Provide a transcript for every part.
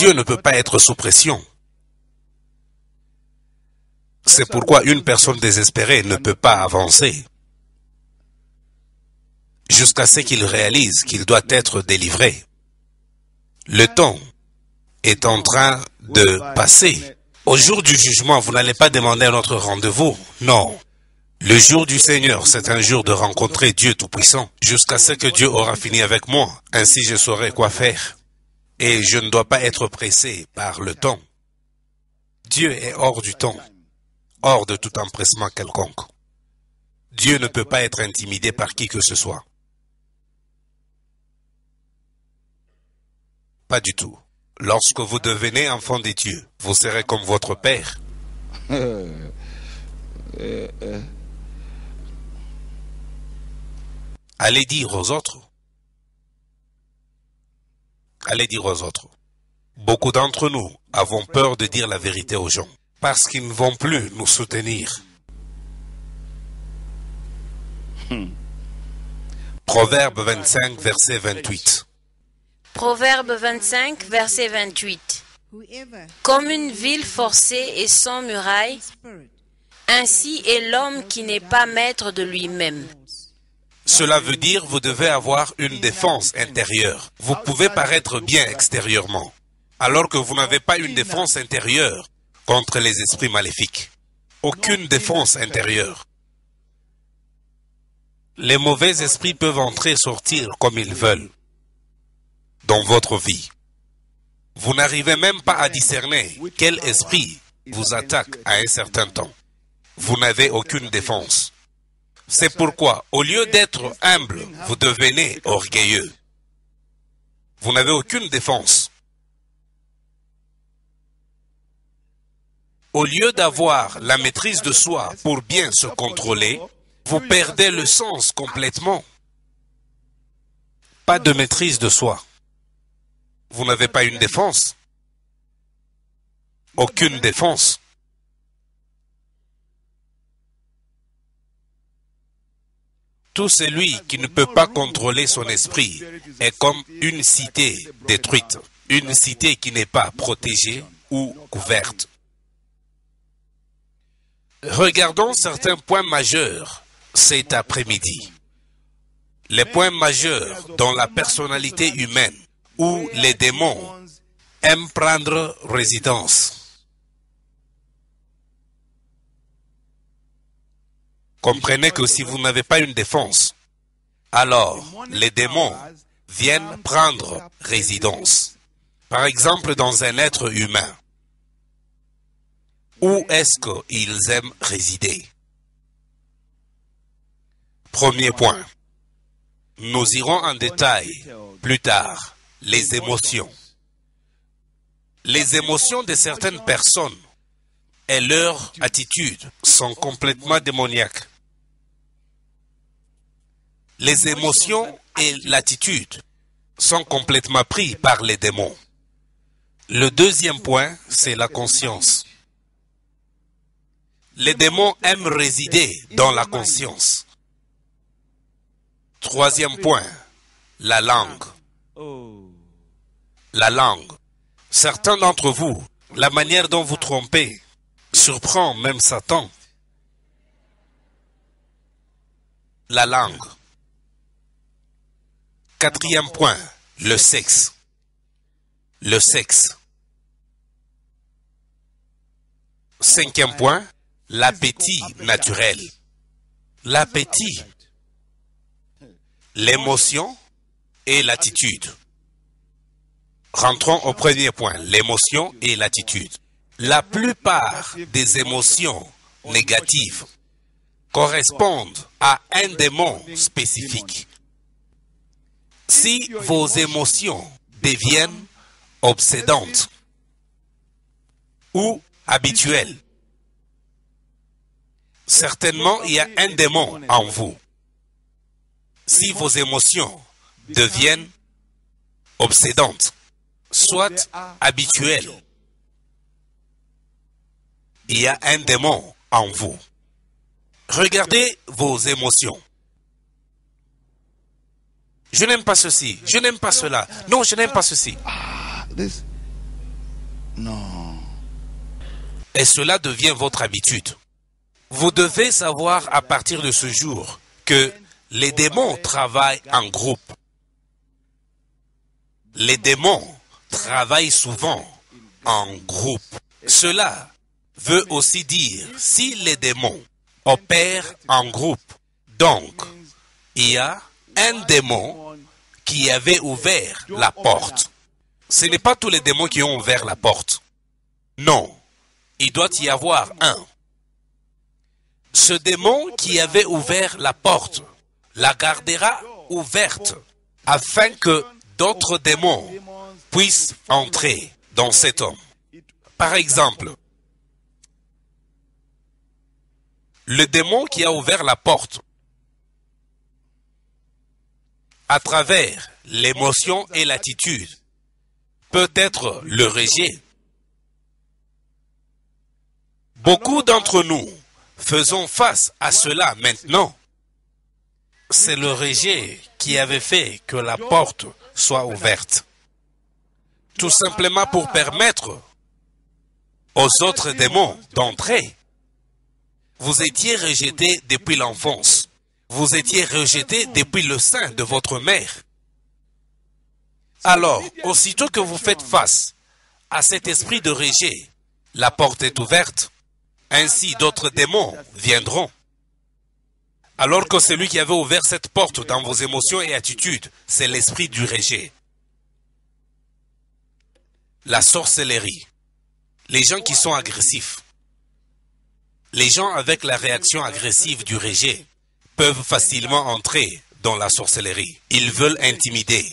Dieu ne peut pas être sous pression. C'est pourquoi une personne désespérée ne peut pas avancer jusqu'à ce qu'il réalise qu'il doit être délivré. Le temps est en train de passer. Au jour du jugement, vous n'allez pas demander un autre rendez-vous. Non. Le jour du Seigneur, c'est un jour de rencontrer Dieu Tout-Puissant, jusqu'à ce que Dieu aura fini avec moi. Ainsi, je saurai quoi faire. Et je ne dois pas être pressé par le temps. Dieu est hors du temps, hors de tout empressement quelconque. Dieu ne peut pas être intimidé par qui que ce soit. Pas du tout. Lorsque vous devenez enfant de Dieu, vous serez comme votre Père. Allez dire aux autres. Allez dire aux autres. Beaucoup d'entre nous avons peur de dire la vérité aux gens parce qu'ils ne vont plus nous soutenir. Proverbe 25, verset 28. Proverbe 25, verset 28. Comme une ville forcée et sans muraille, ainsi est l'homme qui n'est pas maître de lui-même. Cela veut dire vous devez avoir une défense intérieure. Vous pouvez paraître bien extérieurement, alors que vous n'avez pas une défense intérieure contre les esprits maléfiques. Aucune défense intérieure. Les mauvais esprits peuvent entrer et sortir comme ils veulent dans votre vie. Vous n'arrivez même pas à discerner quel esprit vous attaque à un certain temps. Vous n'avez aucune défense. C'est pourquoi, au lieu d'être humble, vous devenez orgueilleux. Vous n'avez aucune défense. Au lieu d'avoir la maîtrise de soi pour bien se contrôler, vous perdez le sens complètement. Pas de maîtrise de soi. Vous n'avez pas une défense. Aucune défense. Tout celui qui ne peut pas contrôler son esprit est comme une cité détruite, une cité qui n'est pas protégée ou couverte. Regardons certains points majeurs cet après-midi. Les points majeurs dans la personnalité humaine où les démons aiment prendre résidence. Comprenez que si vous n'avez pas une défense, alors les démons viennent prendre résidence. Par exemple, dans un être humain. Où est-ce qu'ils aiment résider? Premier point. Nous irons en détail plus tard. Les émotions. Les émotions de certaines personnes et leur attitude sont complètement démoniaques. Les émotions et l'attitude sont complètement pris par les démons. Le deuxième point, c'est la conscience. Les démons aiment résider dans la conscience. Troisième point, la langue. La langue. Certains d'entre vous, la manière dont vous trompez surprend même Satan. La langue. Quatrième point, le sexe. Le sexe. Cinquième point, l'appétit naturel. L'appétit. L'émotion et l'attitude. Rentrons au premier point, l'émotion et l'attitude. La plupart des émotions négatives correspondent à un démon spécifique. Si vos émotions deviennent obsédantes ou habituelles, certainement il y a un démon en vous. Si vos émotions deviennent obsédantes, soit habituelles, il y a un démon en vous. Regardez vos émotions. Je n'aime pas ceci, je n'aime pas cela, non, je n'aime pas ceci. Non. Et cela devient votre habitude. Vous devez savoir à partir de ce jour que les démons travaillent en groupe. Les démons travaillent souvent en groupe. Cela veut aussi dire si les démons opèrent en groupe. Donc, il y a un démon qui avait ouvert la porte. Ce n'est pas tous les démons qui ont ouvert la porte. Non, il doit y avoir un. Ce démon qui avait ouvert la porte la gardera ouverte afin que d'autres démons puissent entrer dans cet homme. Par exemple, le démon qui a ouvert la porte à travers l'émotion et l'attitude peut être le rejet. Beaucoup d'entre nous faisons face à cela maintenant. C'est le rejet qui avait fait que la porte soit ouverte. Tout simplement pour permettre aux autres démons d'entrer. Vous étiez rejeté depuis l'enfance. Vous étiez rejeté depuis le sein de votre mère. Alors, aussitôt que vous faites face à cet esprit de rejet, la porte est ouverte. Ainsi, d'autres démons viendront. Alors que celui qui avait ouvert cette porte dans vos émotions et attitudes, c'est l'esprit du rejet. La sorcellerie. Les gens qui sont agressifs. Les gens avec la réaction agressive du rejet peuvent facilement entrer dans la sorcellerie. Ils veulent intimider.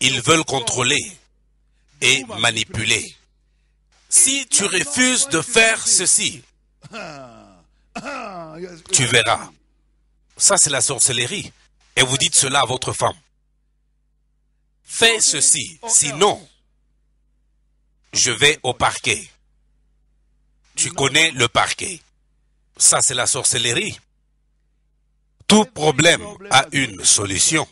Ils veulent contrôler et manipuler. Si tu refuses de faire ceci, tu verras. Ça, c'est la sorcellerie. Et vous dites cela à votre femme. Fais ceci, sinon, je vais au parquet. Tu connais le parquet. Ça, c'est la sorcellerie. Tout problème a une solution,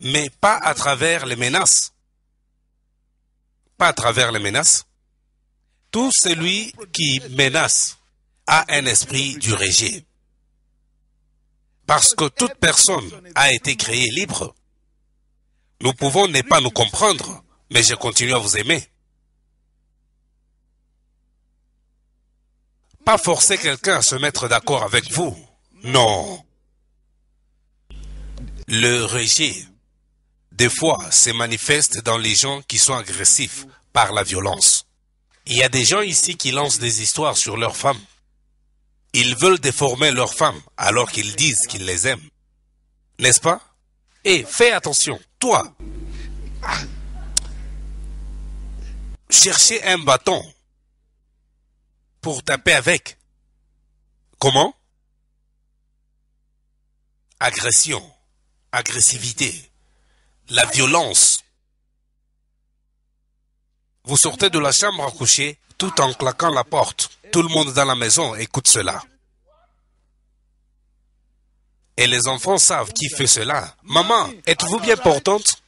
mais pas à travers les menaces. Pas à travers les menaces. Tout celui qui menace a un esprit du rejet. Parce que toute personne a été créée libre. Nous pouvons ne pas nous comprendre, mais je continue à vous aimer. Pas forcer quelqu'un à se mettre d'accord avec vous. Non. Le rejet, des fois, se manifeste dans les gens qui sont agressifs par la violence. Il y a des gens ici qui lancent des histoires sur leurs femmes. Ils veulent déformer leurs femmes alors qu'ils disent qu'ils les aiment. N'est-ce pas? Et fais attention, toi. Cherchez un bâton pour taper avec. Comment? Agression, agressivité, la violence. Vous sortez de la chambre à coucher tout en claquant la porte. Tout le monde dans la maison écoute cela. Et les enfants savent qui fait cela. Maman, êtes-vous bien portante?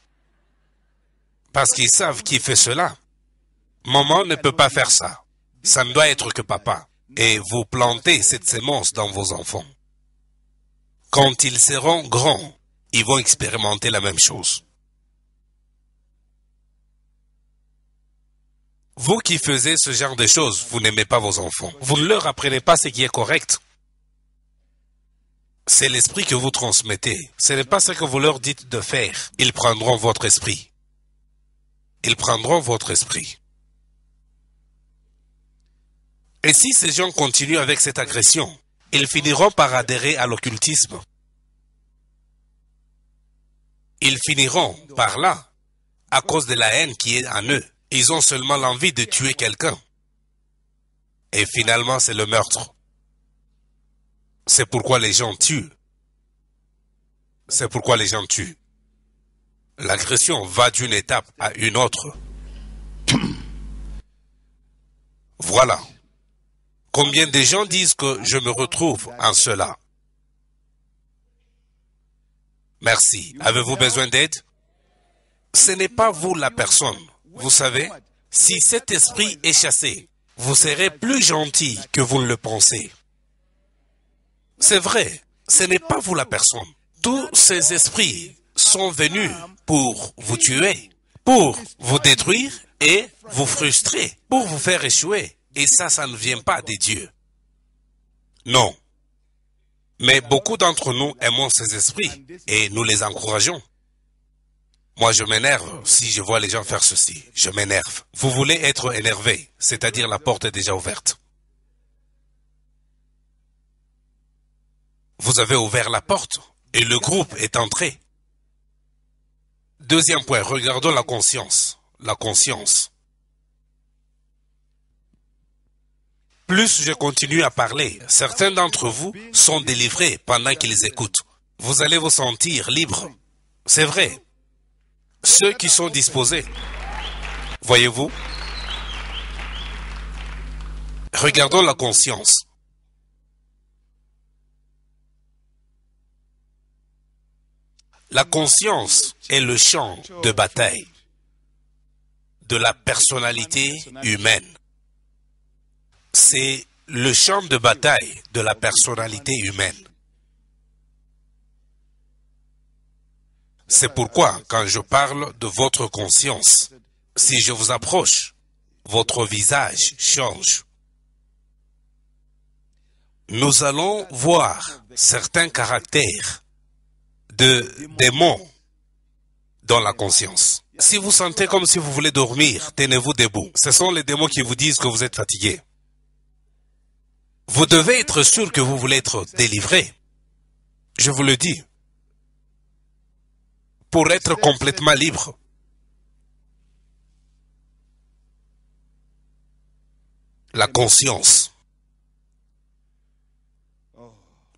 Parce qu'ils savent qui fait cela. Maman ne peut pas faire ça. Ça ne doit être que papa. Et vous plantez cette sémence dans vos enfants. Quand ils seront grands, ils vont expérimenter la même chose. Vous qui faisiez ce genre de choses, vous n'aimez pas vos enfants. Vous ne leur apprenez pas ce qui est correct. C'est l'esprit que vous transmettez. Ce n'est pas ce que vous leur dites de faire. Ils prendront votre esprit. Ils prendront votre esprit. Et si ces gens continuent avec cette agression, ils finiront par adhérer à l'occultisme. Ils finiront par là, à cause de la haine qui est en eux. Ils ont seulement l'envie de tuer quelqu'un. Et finalement, c'est le meurtre. C'est pourquoi les gens tuent. C'est pourquoi les gens tuent. L'agression va d'une étape à une autre. Voilà. Combien de gens disent que je me retrouve en cela? Merci. Avez-vous besoin d'aide? Ce n'est pas vous la personne. Vous savez, si cet esprit est chassé, vous serez plus gentil que vous ne le pensez. C'est vrai, ce n'est pas vous la personne. Tous ces esprits sont venus pour vous tuer, pour vous détruire et vous frustrer, pour vous faire échouer. Et ça, ça ne vient pas des dieux. Non. Mais beaucoup d'entre nous aimons ces esprits et nous les encourageons. Moi, je m'énerve si je vois les gens faire ceci. Je m'énerve. Vous voulez être énervé, c'est-à-dire la porte est déjà ouverte. Vous avez ouvert la porte et le groupe est entré. Deuxième point, regardons la conscience. La conscience. Plus je continue à parler, certains d'entre vous sont délivrés pendant qu'ils écoutent. Vous allez vous sentir libre. C'est vrai. Ceux qui sont disposés. Voyez-vous? Regardons la conscience. La conscience est le champ de bataille de la personnalité humaine. C'est le champ de bataille de la personnalité humaine. C'est pourquoi, quand je parle de votre conscience, si je vous approche, votre visage change. Nous allons voir certains caractères de démons dans la conscience. Si vous sentez comme si vous voulez dormir, tenez-vous debout. Ce sont les démons qui vous disent que vous êtes fatigué. Vous devez être sûr que vous voulez être délivré. Je vous le dis. Pour être complètement libre. La conscience.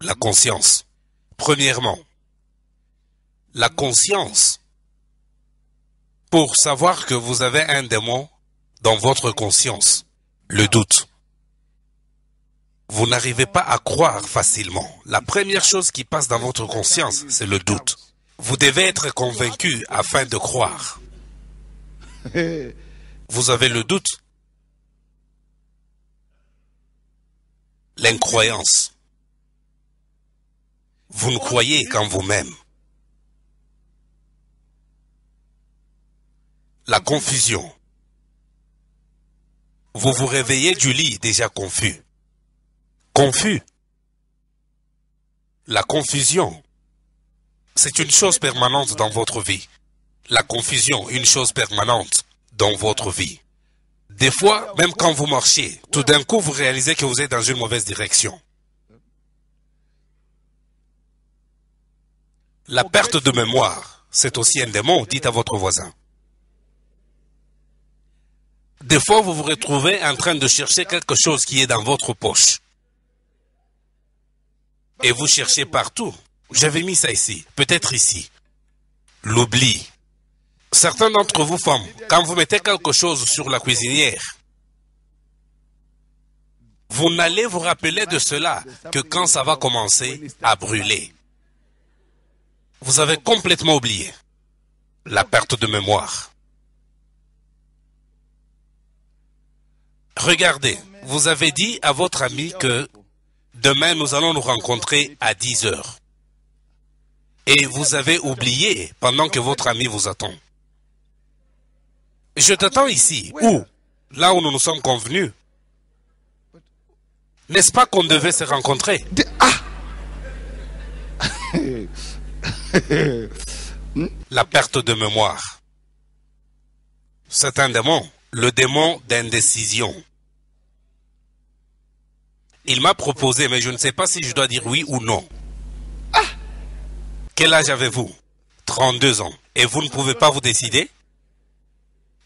La conscience. Premièrement, la conscience pour savoir que vous avez un démon dans votre conscience, le doute. Vous n'arrivez pas à croire facilement. La première chose qui passe dans votre conscience, c'est le doute. Vous devez être convaincu afin de croire. Vous avez le doute. L'incroyance. Vous ne croyez qu'en vous-même. La confusion. Vous vous réveillez du lit déjà confus. Confus. La confusion. C'est une chose permanente dans votre vie. La confusion, une chose permanente dans votre vie. Des fois, même quand vous marchez, tout d'un coup, vous réalisez que vous êtes dans une mauvaise direction. La perte de mémoire, c'est aussi un démon, dites à votre voisin. Des fois, vous vous retrouvez en train de chercher quelque chose qui est dans votre poche. Et vous cherchez partout. J'avais mis ça ici, peut-être ici. L'oubli. Certains d'entre vous, femmes, quand vous mettez quelque chose sur la cuisinière, vous n'allez vous rappeler de cela que quand ça va commencer à brûler. Vous avez complètement oublié la perte de mémoire. Regardez, vous avez dit à votre ami que demain nous allons nous rencontrer à 10 heures. Et vous avez oublié pendant que votre ami vous attend. Je t'attends ici. Où? Là où nous nous sommes convenus. N'est-ce pas qu'on devait se rencontrer? La perte de mémoire. C'est un démon, le démon d'indécision. Il m'a proposé, mais je ne sais pas si je dois dire oui ou non. Ah Quel âge avez-vous? 32 ans. Et vous ne pouvez pas vous décider?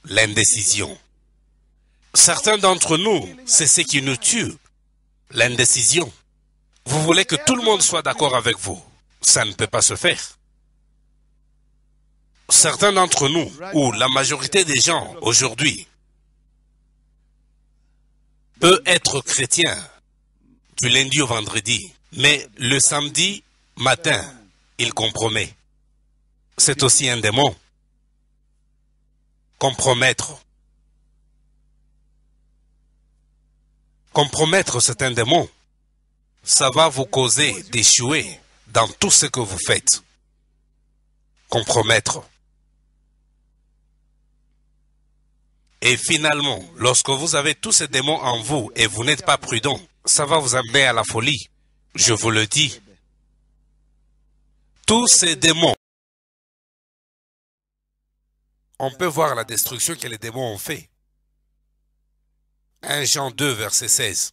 L'indécision. Certains d'entre nous, c'est ce qui nous tue. L'indécision. Vous voulez que tout le monde soit d'accord avec vous. Ça ne peut pas se faire. Certains d'entre nous, ou la majorité des gens aujourd'hui, peut être chrétien du lundi au vendredi. Mais le samedi matin, il compromet. C'est aussi un démon. Compromettre. Compromettre, c'est un démon. Ça va vous causer d'échouer dans tout ce que vous faites. Compromettre. Et finalement, lorsque vous avez tous ces démons en vous et vous n'êtes pas prudent, ça va vous amener à la folie. Je vous le dis. Tous ces démons, on peut voir la destruction que les démons ont fait. 1 Jean 2, verset 16.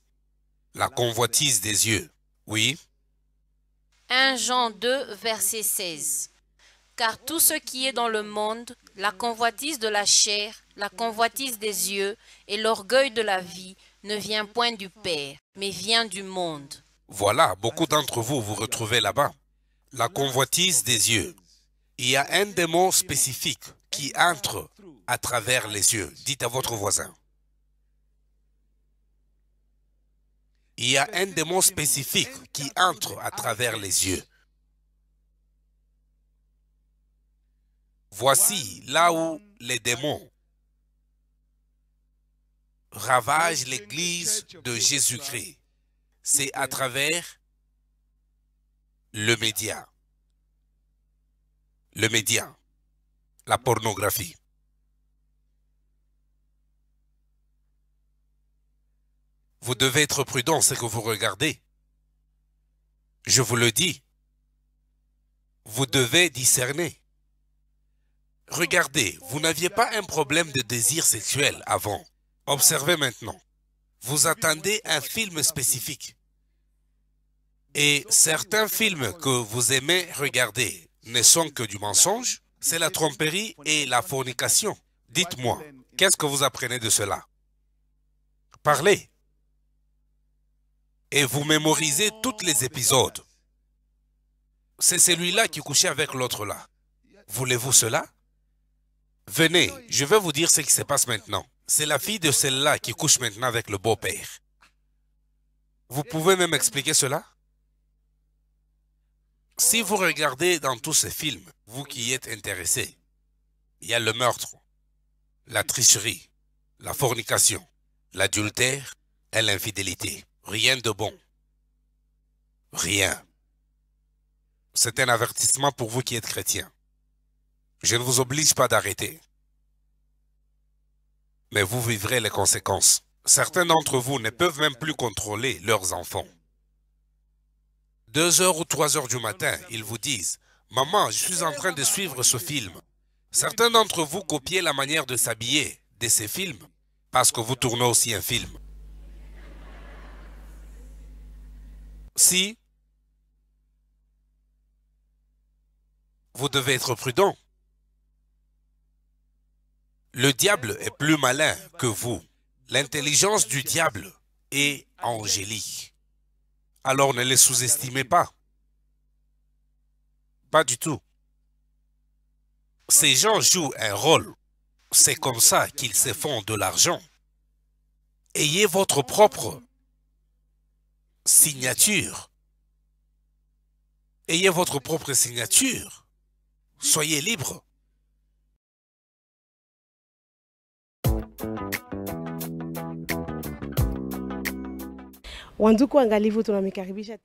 La convoitise des yeux. Oui. 1 Jean 2, verset 16. Car tout ce qui est dans le monde, la convoitise de la chair, la convoitise des yeux et l'orgueil de la vie, ne vient point du Père, mais vient du monde. Voilà, beaucoup d'entre vous vous retrouvez là-bas. La convoitise des yeux. Il y a un démon spécifique qui entre à travers les yeux. Dites à votre voisin. Il y a un démon spécifique qui entre à travers les yeux. Voici là où les démons ravagent l'Église de Jésus-Christ. C'est à travers le média. Le média. La pornographie. Vous devez être prudent ce que vous regardez. Je vous le dis. Vous devez discerner. Regardez, vous n'aviez pas un problème de désir sexuel avant. Observez maintenant. Vous attendez un film spécifique. Et certains films que vous aimez regarder ne sont que du mensonge, c'est la tromperie et la fornication. Dites-moi, qu'est-ce que vous apprenez de cela? Parlez. Et vous mémorisez tous les épisodes. C'est celui-là qui couchait avec l'autre là. Voulez-vous cela? Venez, je vais vous dire ce qui se passe maintenant. C'est la fille de celle-là qui couche maintenant avec le beau-père. Vous pouvez même expliquer cela? Si vous regardez dans tous ces films, vous qui êtes intéressé, il y a le meurtre, la tricherie, la fornication, l'adultère et l'infidélité. Rien de bon. Rien. C'est un avertissement pour vous qui êtes chrétiens. Je ne vous oblige pas d'arrêter. Mais vous vivrez les conséquences. Certains d'entre vous ne peuvent même plus contrôler leurs enfants. Deux heures ou trois heures du matin, ils vous disent « Maman, je suis en train de suivre ce film. » Certains d'entre vous copiez la manière de s'habiller de ces films parce que vous tournez aussi un film. Si vous devez être prudent, le diable est plus malin que vous. L'intelligence du diable est angélique. Alors ne les sous-estimez pas. Pas du tout. Ces gens jouent un rôle. C'est comme ça qu'ils se font de l'argent. Ayez votre propre signature. Ayez votre propre signature. Soyez libre. Wanduku angalivu tunamikaribisha